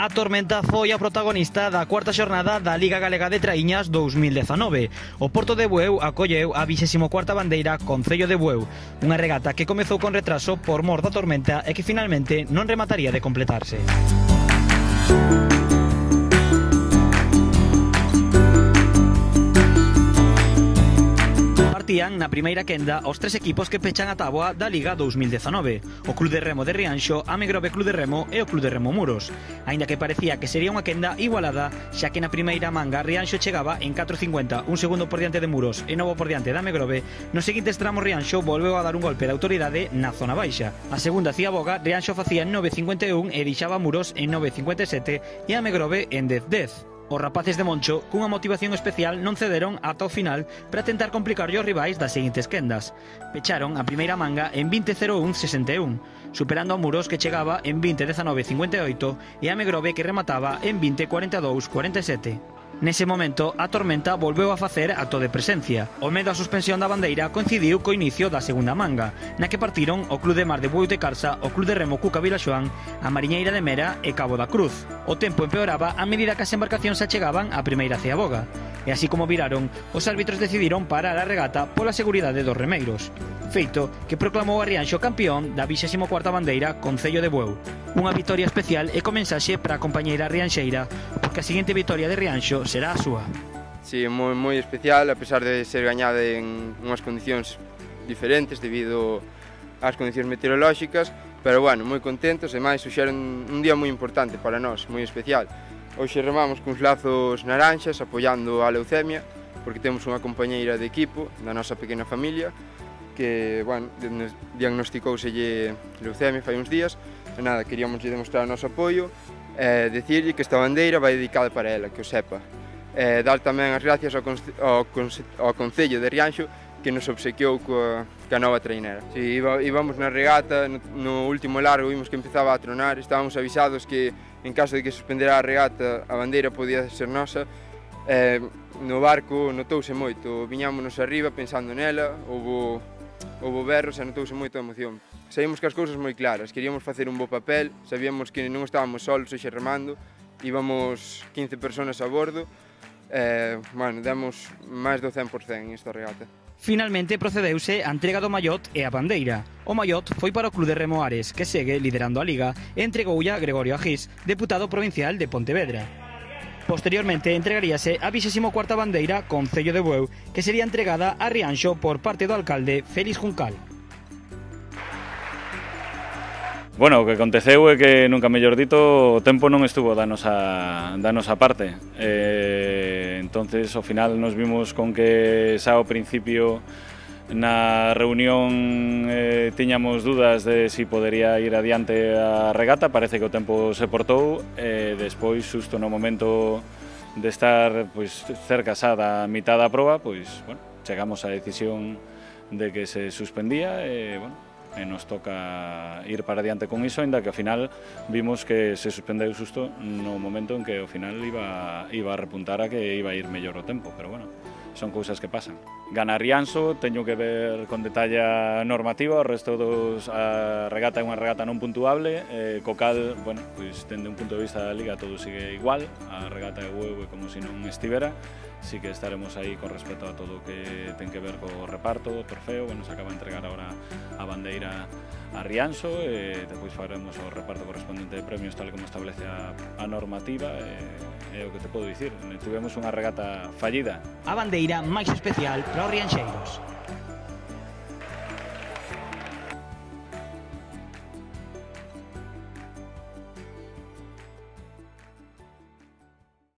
A tormenta foi a protagonista da cuarta xornada da Liga Galega de Traíñas 2019. O Porto de Bueu acolleu a 24ª bandeira Concello de Bueu, unha regata que comezou con retraso por mor da tormenta e que finalmente non remataría de completarse. discutían na primeira quenda os tres equipos que pechan a táboa da Liga 2019, o Club de Remo de Rianxo, a Megrove Club de Remo e o Club de Remo Muros, aínda que parecía que sería unha quenda igualada xa que na primeira manga Rianxo chegaba en 4.50, un segundo por diante de Muros e novo por diante da Megrove, nos seguintes tramos Rianxo volveu a dar un golpe de autoridade na zona baixa. A segunda cía boga, Rianxo facía en 9.51 e deixaba Muros en 9.57 e a Megrove en 10.10. Os rapaces de Moncho, cunha motivación especial, non cederon ata o final para tentar complicar os rivais das seguintes quendas. Pecharon a primeira manga en 20.01.61, superando a Muros que chegaba en 20.19.58 e a Megrove que remataba en 20.42.47. Nese momento, a tormenta volveu a facer acto de presencia. O medo á suspensión da bandeira coincidiu co inicio da segunda manga, na que partiron o Club de Mar de Bueu de Carsa, o Club de Remo Cuca Vilaxoán, a Mariñeira de Mera e Cabo da Cruz. O tempo empeoraba a medida que as embarcacións se achegaban á primeira ceaboga. E así como viraron, os árbitros decidiron parar a regata pola seguridade dos remeiros. Feito que proclamou a Rianxo campeón da 24ª bandeira Concello de Bueu. Unha vitoria especial e comensaxe para a compañeira Rianxeira que a seguinte vitoria de Rianxo será a súa. Sí, moi, moi especial, a pesar de ser gañada en unhas condicións diferentes debido ás condicións meteorolóxicas, pero bueno, moi contentos, e máis xuxeron un día moi importante para nós, moi especial. Hoxe remamos cuns lazos naranxas apoiando a leucemia, porque temos unha compañeira de equipo da nosa pequena familia que, bueno, diagnosticouselle leucemia fai uns días, e nada, queríamos demostrar o noso apoio e dicirlle que esta bandeira vai dedicada para ela, que o sepa. E dar tamén as gracias ao, conce ao, ao Concello de Rianxo que nos obsequiou coa, coa nova trainera. Si, iba, íbamos na regata, no, no último largo vimos que empezaba a tronar, estábamos avisados que en caso de que suspendera a regata a bandeira podía ser nosa, eh, no barco notouse moito, viñámonos arriba pensando nela, houve houve berros e notouse moito a emoción. Saímos que as cousas moi claras, queríamos facer un bo papel, sabíamos que non estábamos solos e remando, íbamos 15 personas a bordo, e, bueno, demos máis do 100% en esta regata. Finalmente procedeuse a entrega do mallot e a bandeira. O mallot foi para o Club de Remoares, que segue liderando a Liga, e entregoulla a Gregorio Agís, deputado provincial de Pontevedra. Posteriormente entregaríase a 24ª bandeira Concello de Bueu, que sería entregada a Rianxo por parte do alcalde Félix Juncal. Bueno, o que aconteceu é que, nunca mellor dito, o tempo non estuvo da nosa, da nosa parte. Eh, entonces, ao final, nos vimos con que xa ao principio Na reunión eh, tiñamos dudas de si podería ir adiante a regata, parece que o tempo se portou, e eh, despois, xusto no momento de estar pois, cerca xa da mitad da proba, pois, bueno, chegamos á decisión de que se suspendía e, bueno, e nos toca ir para adiante con iso, ainda que ao final vimos que se suspendeu susto no momento en que ao final iba, iba a repuntar a que iba a ir mellor o tempo, pero bueno, son cousas que pasan. Gana Rianso, teño que ver con detalle a normativa, o resto dos a regata é unha regata non puntuable, eh, co cal, bueno, pois, dende un punto de vista da Liga todo sigue igual, a regata de huevo como se si non estivera, sí que estaremos aí con respecto a todo o que ten que ver co reparto, o trofeo, bueno, se acaba de entregar agora a bandeira a Rianso, e eh, depois faremos o reparto correspondente de premios tal como establece a, a normativa, eh, é o que te podo dicir. Tivemos unha regata fallida. A bandeira máis especial para os Rianxeiros.